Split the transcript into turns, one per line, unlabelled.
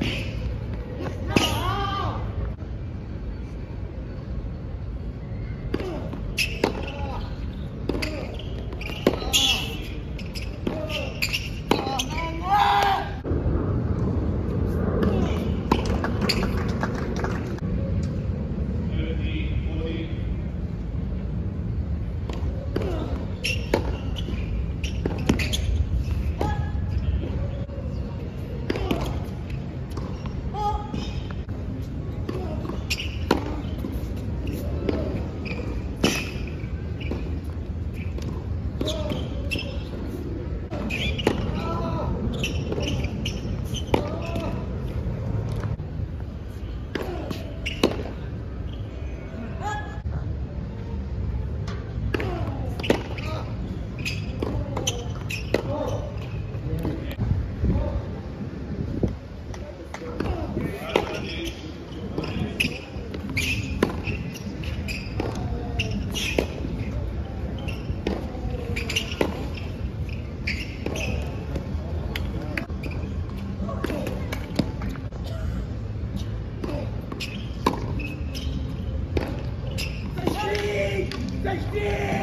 Peace. Christian!